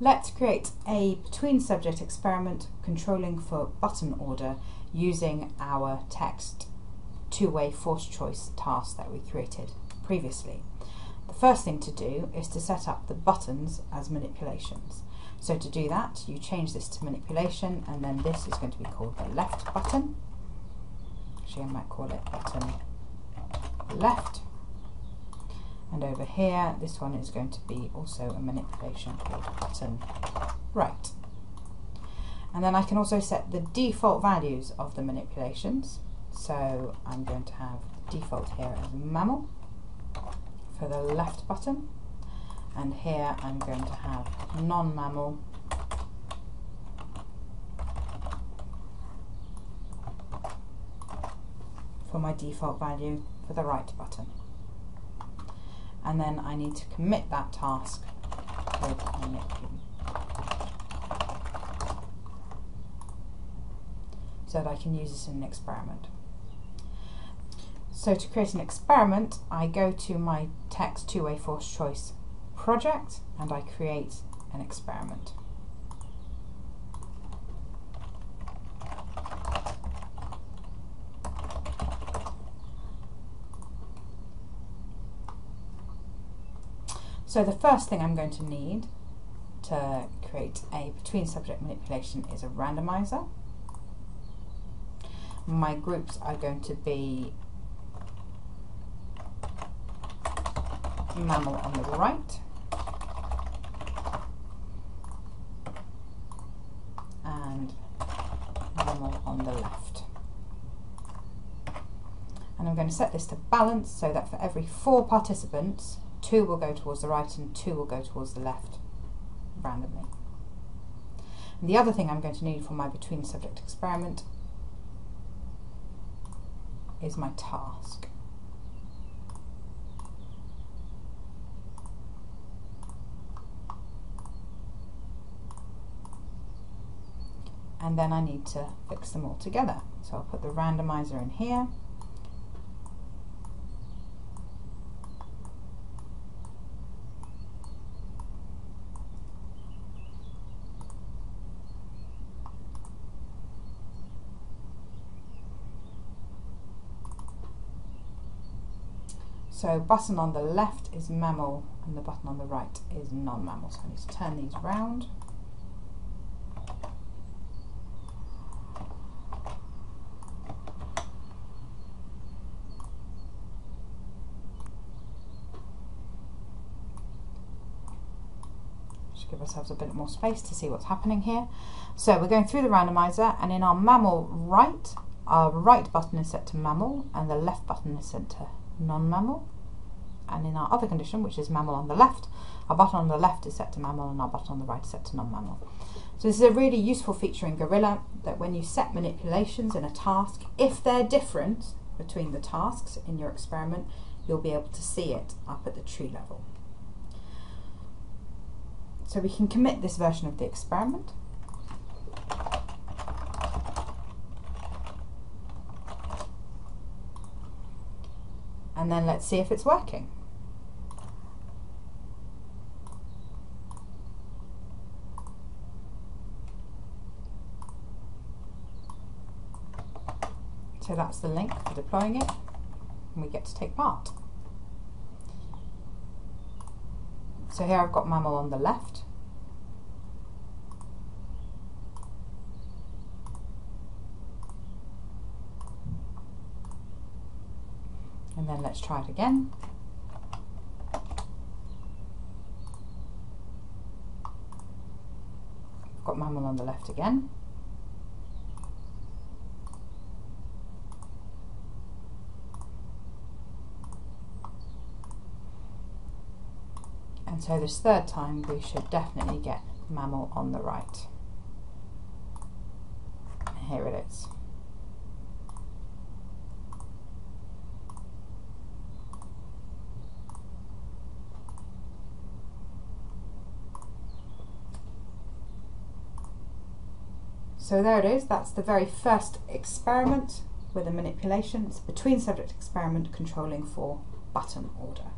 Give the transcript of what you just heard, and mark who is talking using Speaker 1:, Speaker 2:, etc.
Speaker 1: Let's create a between subject experiment controlling for button order using our text two-way force choice task that we created previously. The first thing to do is to set up the buttons as manipulations. So to do that, you change this to manipulation and then this is going to be called the left button. Actually, I might call it button left and over here, this one is going to be also a manipulation called button right. And then I can also set the default values of the manipulations. So I'm going to have default here as mammal for the left button. And here I'm going to have non-mammal for my default value for the right button and then I need to commit that task with so that I can use this in an experiment. So to create an experiment, I go to my text two-way force choice project and I create an experiment. So the first thing I'm going to need to create a between subject manipulation is a randomizer. My groups are going to be mammal on the right and mammal on the left. And I'm going to set this to balance so that for every four participants two will go towards the right and two will go towards the left randomly. And the other thing I'm going to need for my between subject experiment is my task. And then I need to fix them all together. So I'll put the randomizer in here So button on the left is mammal and the button on the right is non-mammal. So I need to turn these round. Give ourselves a bit more space to see what's happening here. So we're going through the randomizer and in our mammal right, our right button is set to mammal and the left button is set to non-mammal. And in our other condition, which is mammal on the left, our button on the left is set to mammal and our button on the right is set to non-mammal. So this is a really useful feature in Gorilla that when you set manipulations in a task, if they're different between the tasks in your experiment, you'll be able to see it up at the tree level. So we can commit this version of the experiment. And then let's see if it's working. So that's the link for deploying it and we get to take part. So here I've got mammal on the left and then let's try it again. I've got mammal on the left again. And so this third time we should definitely get mammal on the right. Here it is. So there it is, that's the very first experiment with a manipulation. It's between subject experiment controlling for button order.